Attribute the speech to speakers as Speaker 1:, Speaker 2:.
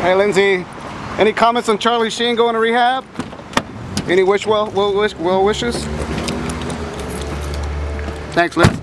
Speaker 1: Hey, Lindsay, any comments on Charlie Sheen going to rehab? Any wish well, well, wish, well wishes? Thanks, Liz.